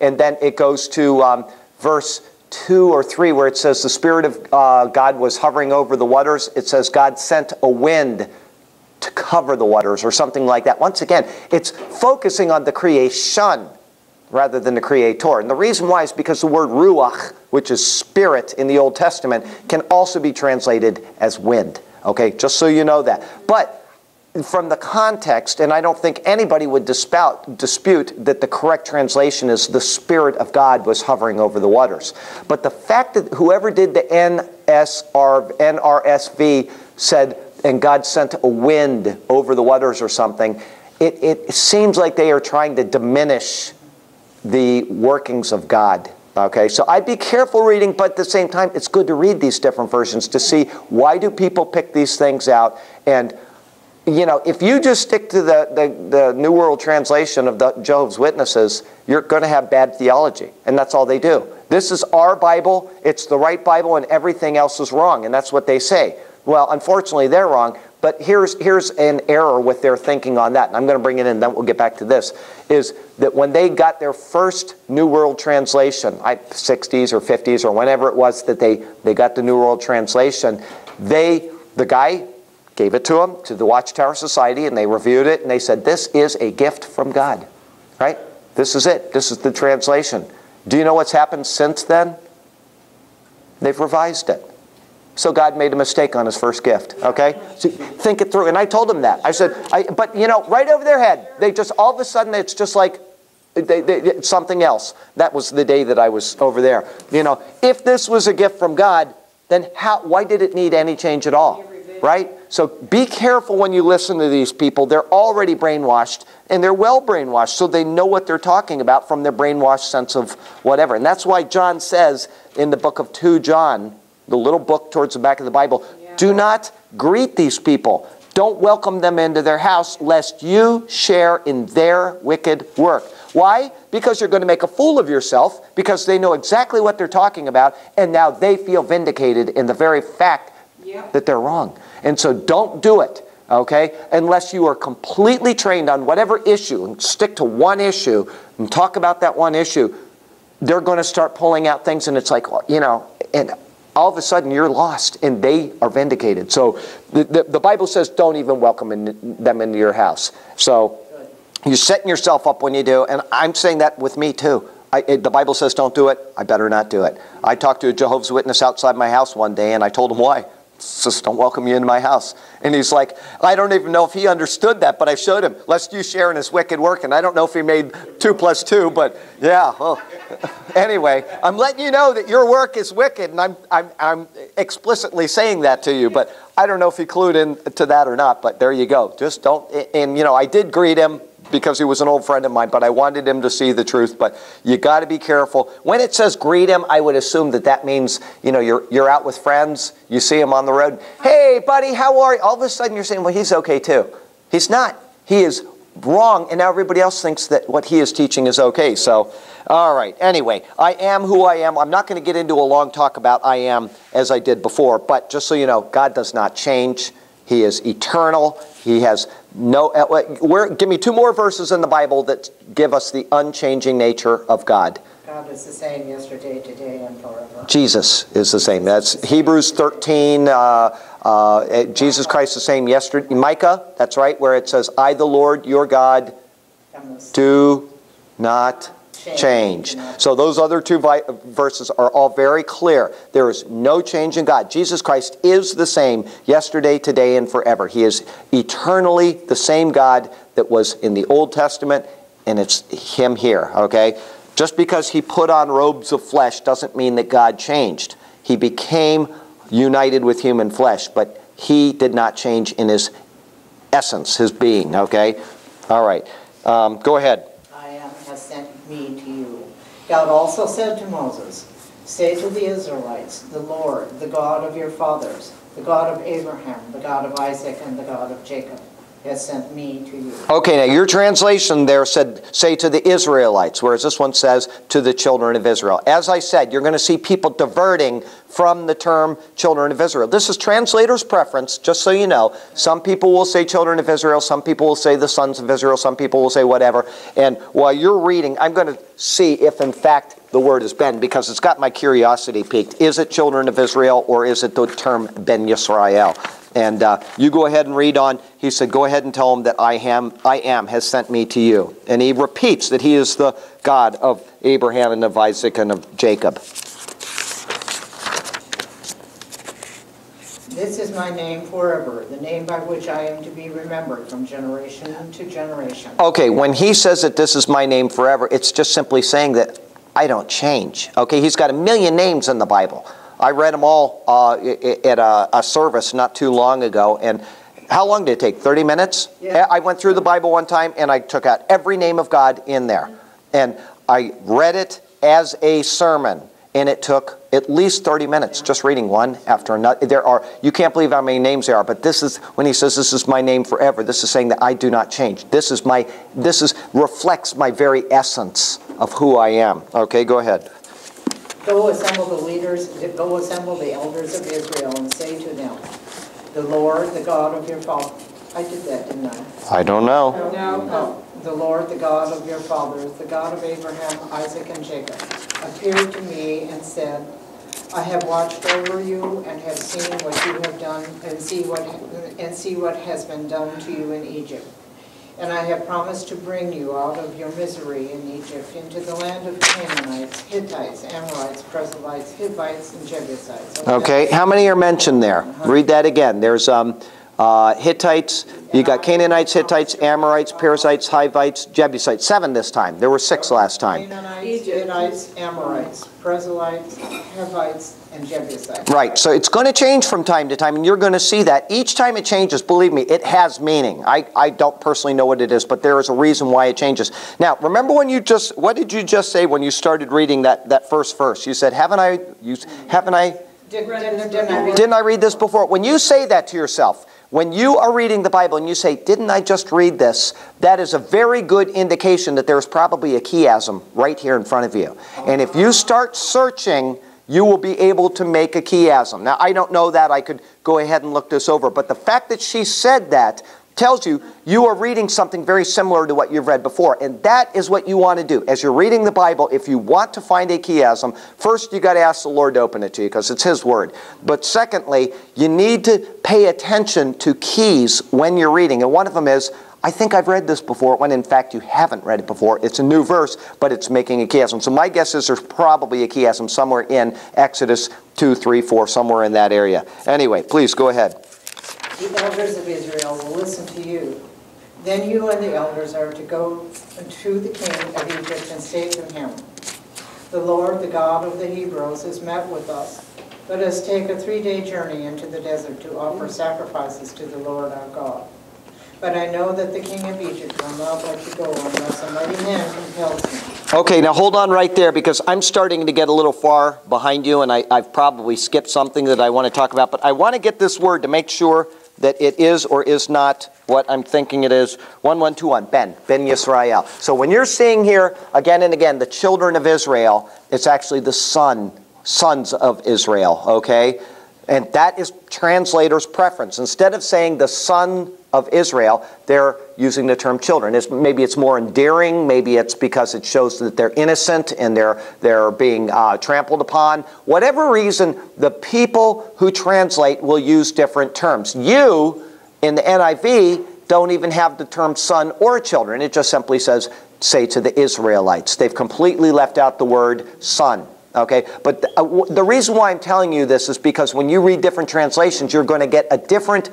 And then it goes to um, verse 2 or 3 where it says the Spirit of uh, God was hovering over the waters. It says God sent a wind to cover the waters or something like that. Once again, it's focusing on the creation rather than the creator. And the reason why is because the word ruach, which is spirit in the Old Testament, can also be translated as wind. Okay, just so you know that. But from the context, and I don't think anybody would dispute, dispute that the correct translation is the Spirit of God was hovering over the waters. But the fact that whoever did the NSR, NRSV said, and God sent a wind over the waters or something, it, it seems like they are trying to diminish the workings of God. Okay, so I'd be careful reading, but at the same time, it's good to read these different versions to see why do people pick these things out. And, you know, if you just stick to the, the, the New World Translation of the Jehovah's Witnesses, you're going to have bad theology. And that's all they do. This is our Bible, it's the right Bible, and everything else is wrong. And that's what they say. Well, unfortunately, they're wrong. But here's, here's an error with their thinking on that, and I'm going to bring it in, then we'll get back to this, is that when they got their first New World Translation, I, 60s or 50s or whenever it was that they, they got the New World Translation, they, the guy gave it to them, to the Watchtower Society, and they reviewed it, and they said, this is a gift from God, right? This is it. This is the translation. Do you know what's happened since then? They've revised it. So God made a mistake on his first gift. Okay? So think it through. And I told him that. I said, I, but you know, right over their head, they just all of a sudden it's just like they, they, something else. That was the day that I was over there. You know, if this was a gift from God, then how, why did it need any change at all? Right? So be careful when you listen to these people. They're already brainwashed, and they're well brainwashed, so they know what they're talking about from their brainwashed sense of whatever. And that's why John says in the book of 2 John, the little book towards the back of the Bible. Yeah. Do not greet these people. Don't welcome them into their house, lest you share in their wicked work. Why? Because you're going to make a fool of yourself, because they know exactly what they're talking about, and now they feel vindicated in the very fact that they're wrong. And so don't do it, okay? Unless you are completely trained on whatever issue, and stick to one issue, and talk about that one issue. They're going to start pulling out things, and it's like, you know, and all of a sudden you're lost and they are vindicated. So the, the, the Bible says don't even welcome in, them into your house. So you're setting yourself up when you do, and I'm saying that with me too. I, it, the Bible says don't do it, I better not do it. I talked to a Jehovah's Witness outside my house one day and I told him why just don't welcome you into my house. And he's like, I don't even know if he understood that, but I showed him, lest you share in his wicked work. And I don't know if he made two plus two, but yeah. Well, anyway, I'm letting you know that your work is wicked, and I'm, I'm, I'm explicitly saying that to you, but I don't know if he clued in to that or not, but there you go. Just don't, and you know, I did greet him because he was an old friend of mine, but I wanted him to see the truth. But you got to be careful. When it says greet him, I would assume that that means, you know, you're, you're out with friends, you see him on the road. Hey, buddy, how are you? All of a sudden you're saying, well, he's okay too. He's not. He is wrong, and now everybody else thinks that what he is teaching is okay. So, all right. Anyway, I am who I am. I'm not going to get into a long talk about I am as I did before, but just so you know, God does not change. He is eternal. He has no. Uh, where, give me two more verses in the Bible that give us the unchanging nature of God. God is the same yesterday, today, and forever. Jesus is the same. That's Hebrews 13. Uh, uh, Jesus Christ the same yesterday. Micah, that's right, where it says, I, the Lord, your God, do not change. So those other two verses are all very clear. There is no change in God. Jesus Christ is the same yesterday, today, and forever. He is eternally the same God that was in the Old Testament, and it's Him here, okay? Just because He put on robes of flesh doesn't mean that God changed. He became united with human flesh, but He did not change in His essence, His being, okay? All right. Um, go ahead me to you. God also said to Moses, Say to the Israelites, The Lord, the God of your fathers, the God of Abraham, the God of Isaac, and the God of Jacob, has sent me to you. Okay, now your translation there said, say to the Israelites, whereas this one says, to the children of Israel. As I said, you're going to see people diverting from the term children of Israel. This is translator's preference, just so you know. Some people will say children of Israel, some people will say the sons of Israel, some people will say whatever. And while you're reading, I'm going to see if in fact the word is Ben because it's got my curiosity piqued. Is it children of Israel or is it the term Ben Yisrael? And uh, you go ahead and read on. He said, Go ahead and tell him that I am, I am has sent me to you. And he repeats that he is the God of Abraham and of Isaac and of Jacob. This is my name forever, the name by which I am to be remembered from generation to generation. Okay, when he says that this is my name forever, it's just simply saying that I don't change. Okay, he's got a million names in the Bible. I read them all uh, at a, a, service not too long ago, and how long did it take? 30 minutes? Yeah. I went through the Bible one time and I took out every name of God in there. And I read it as a sermon, and it took at least 30 minutes just reading one after another. There are, you can't believe how many names there are, but this is, when he says this is my name forever, this is saying that I do not change. This is my, this is, reflects my very essence of who I am. Okay, go ahead. Go assemble the leaders, go assemble the elders of Israel and say to them, the Lord, the God of your father. I did that, didn't I? I don't know. No, no. The Lord, the God of your fathers, the God of Abraham, Isaac, and Jacob, appeared to me and said, I have watched over you and have seen what you have done and see what and see what has been done to you in Egypt. And I have promised to bring you out of your misery in Egypt into the land of Canaanites, Hittites, Amorites, Perizzites, Hivites, and Jebusites. Okay, how many are mentioned there? Read that again. There's um, uh, Hittites, you got Canaanites, Hittites, Amorites, Perizzites, Hivites, Jebusites. Seven this time. There were six last time. Canaanites, Hittites, Amorites, Perizzites, Hivites, and Jebusites. Right. So it's going to change from time to time, and you're going to see that. Each time it changes, believe me, it has meaning. I, I don't personally know what it is, but there is a reason why it changes. Now, remember when you just, what did you just say when you started reading that, that first verse? You said, haven't I, you, haven't I, Didn't, didn't, didn't I read didn't I read this before? When you say that to yourself, when you are reading the Bible and you say, Didn't I just read this? That is a very good indication that there's probably a chiasm right here in front of you. And if you start searching, you will be able to make a chiasm. Now, I don't know that. I could go ahead and look this over. But the fact that she said that tells you you are reading something very similar to what you've read before. And that is what you want to do. As you're reading the Bible, if you want to find a chiasm, first you got to ask the Lord to open it to you because it's His Word. But secondly, you need to pay attention to keys when you're reading. And one of them is, I think I've read this before, when in fact you haven't read it before. It's a new verse, but it's making a chiasm. So my guess is there's probably a chiasm somewhere in Exodus 2, 3, 4, somewhere in that area. Anyway, please go ahead. The elders of Israel will listen to you. Then you and the elders are to go to the king of Egypt and say to him, The Lord, the God of the Hebrews, has met with us. Let us take a three-day journey into the desert to offer sacrifices to the Lord our God. But I know that the king of Egypt will not let you go unless a mighty hand compels him. Okay, now hold on right there because I'm starting to get a little far behind you and I, have probably skipped something that I want to talk about. But I want to get this word to make sure that it is or is not what I'm thinking it is. 1121, Ben, Ben Yisrael. So when you're seeing here again and again the children of Israel, it's actually the son, sons of Israel, okay? And that is translator's preference. Instead of saying the son of Israel, they're using the term children. It's, maybe it's more endearing, maybe it's because it shows that they're innocent and they're, they're being uh, trampled upon. Whatever reason, the people who translate will use different terms. You, in the NIV, don't even have the term son or children. It just simply says, say to the Israelites. They've completely left out the word son. Okay, but the, uh, the reason why I'm telling you this is because when you read different translations, you're going to get a different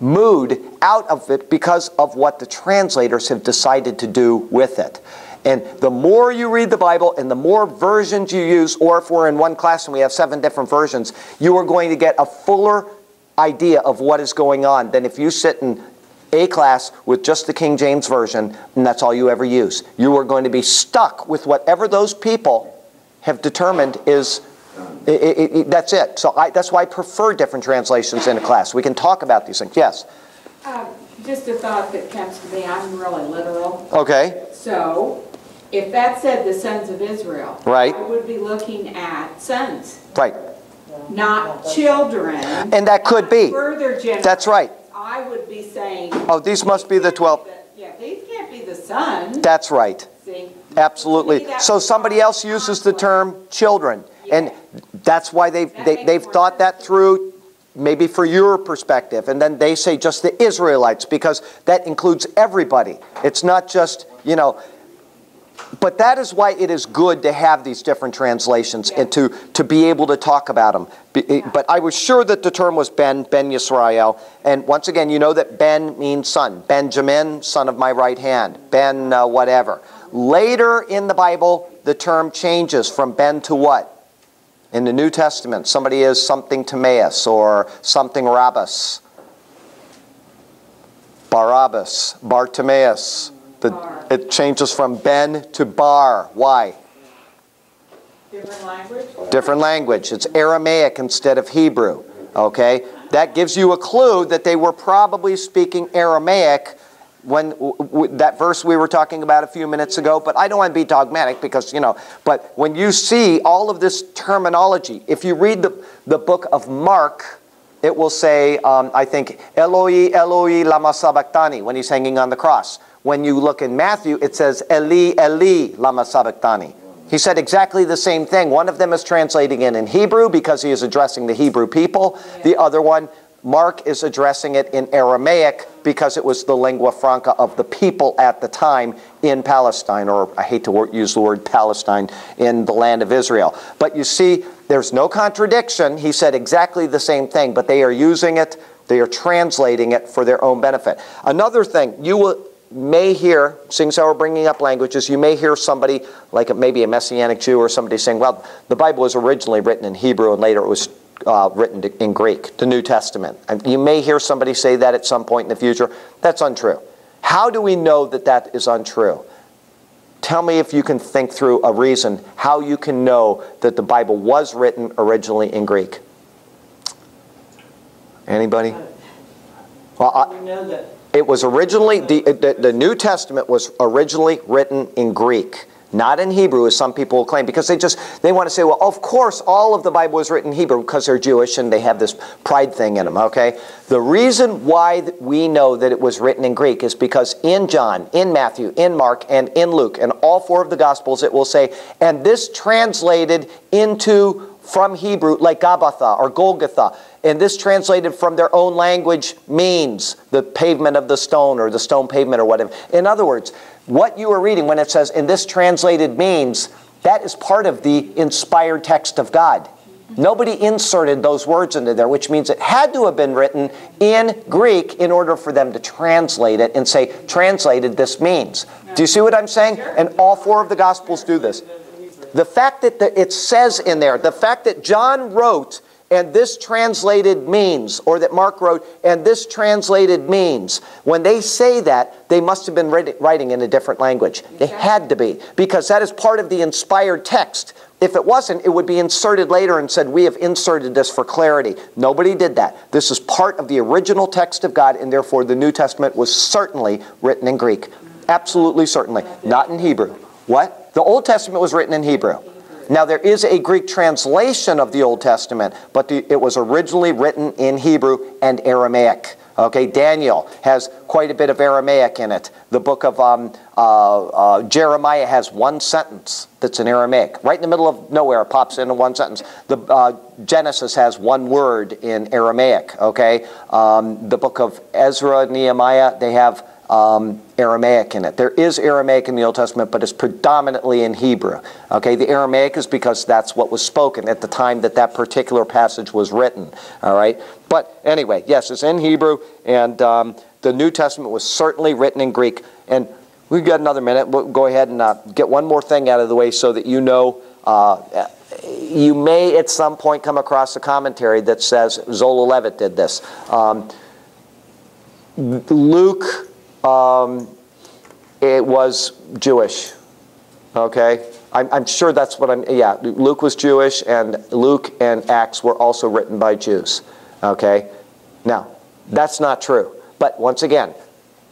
mood out of it because of what the translators have decided to do with it. And the more you read the Bible and the more versions you use, or if we're in one class and we have seven different versions, you are going to get a fuller idea of what is going on than if you sit in a class with just the King James Version and that's all you ever use. You are going to be stuck with whatever those people have determined is it, it, it, that's it. So I, that's why I prefer different translations in a class. We can talk about these things. Yes? Uh, just a thought that comes to me. I'm really literal. Okay. So, if that said the sons of Israel, right. I would be looking at sons. Right. not children. And that could be. Further. That's right. I would be saying. Oh, these must be the 12. Yeah, these can't be the son, That's right. see? Absolutely. So somebody else uses the term children. And that's why they've, they, makes they've thought that through, maybe for your perspective. And then they say just the Israelites, because that includes everybody. It's not just, you know, but that is why it is good to have these different translations and to, to be able to talk about them. Be- But I was sure that the term was Ben, Ben Yisrael. And once again, you know that Ben means son. Benjamin, son of my right hand. Ben, uh, whatever. Later in the Bible, the term changes from Ben to what? In the New Testament, somebody is something Timaeus or something Rabbus. Barabbas, Bartimaeus. The, Bar. it changes from Ben to Bar. Why? Different language? Different language. It's Aramaic instead of Hebrew. Okay? That gives you a clue that they were probably speaking Aramaic when w- w- that verse we were talking about a few minutes ago. But I don't want to be dogmatic because, you know, but when you see all of this terminology, if you read the, the book of Mark, it will say, um, I think, Eloi, Eloi, lama sabachthani, when he's hanging on the cross. When you look in Matthew, it says, Eli, Eli, lama sabachthani. He said exactly the same thing. One of them is translating it in Hebrew because he is addressing the Hebrew people. The other one, Mark is addressing it in Aramaic because it was the lingua franca of the people at the time in Palestine, or I hate to use the word Palestine, in the land of Israel. But you see, there's no contradiction. He said exactly the same thing, but they are using it, they are translating it for their own benefit. Another thing, you will may hear, seeing as how we're bringing up languages, you may hear somebody, like maybe a Messianic Jew or somebody saying, well, the Bible was originally written in Hebrew and later it was uh, written in Greek, the New Testament. And you may hear somebody say that at some point in the future. That's untrue. How do we know that that is untrue? Tell me if you can think through a reason how you can know that the Bible was written originally in Greek. Anybody? Well, I, We know that it was originally, the, the, the New Testament was originally written in Greek, not in Hebrew, as some people claim, because they just, they want to say, well, of course, all of the Bible was written in Hebrew because they're Jewish and they have this pride thing in them, okay? The reason why we know that it was written in Greek is because in John, in Matthew, in Mark, and in Luke, and all four of the Gospels, it will say, and this translated into from Hebrew, like Gabbatha or Golgotha. And this translated from their own language means the pavement of the stone or the stone pavement or whatever. In other words, what you are reading when it says, and this translated means, that is part of the inspired text of God. Nobody inserted those words into there, which means it had to have been written in Greek in order for them to translate it and say, translated, this means. Do you see what I'm saying? And all four of the Gospels do this. The fact that the, it says in there, the fact that John wrote, and this translated means, or that Mark wrote, and this translated means, when they say that, they must have been writing in a different language. They had to be, because that is part of the inspired text. If it wasn't, it would be inserted later and said, We have inserted this for clarity. Nobody did that. This is part of the original text of God, and therefore the New Testament was certainly written in Greek. Absolutely certainly. Not in Hebrew. What? The Old Testament was written in Hebrew. Now, there is a Greek translation of the Old Testament, but the, it was originally written in Hebrew and Aramaic. Okay, Daniel has quite a bit of Aramaic in it. The book of um, uh, uh, Jeremiah has one sentence that's in Aramaic. Right in the middle of nowhere, pops into one sentence. The uh, Genesis has one word in Aramaic. Okay, um, the book of Ezra, Nehemiah, they have um, Aramaic in it. There is Aramaic in the Old Testament, but it's predominantly in Hebrew. Okay, the Aramaic is because that's what was spoken at the time that that particular passage was written. All right, but anyway, yes, it's in Hebrew, and um, the New Testament was certainly written in Greek. And we've got another minute. We'll go ahead and uh, get one more thing out of the way so that you know. Uh, you may at some point come across a commentary that says Zola Levitt did this. Um, Luke um, it was Jewish. Okay? I'm, I'm, sure that's what I'm, yeah, Luke was Jewish, and Luke and Acts were also written by Jews. Okay? Now, that's not true. But once again,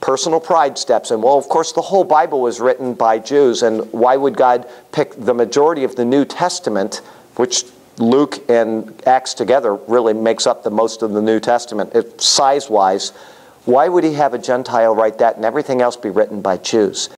personal pride steps in. Well, of course, the whole Bible was written by Jews, and why would God pick the majority of the New Testament, which Luke and Acts together really makes up the most of the New Testament, size-wise. Why would he have a Gentile write that and everything else be written by Jews?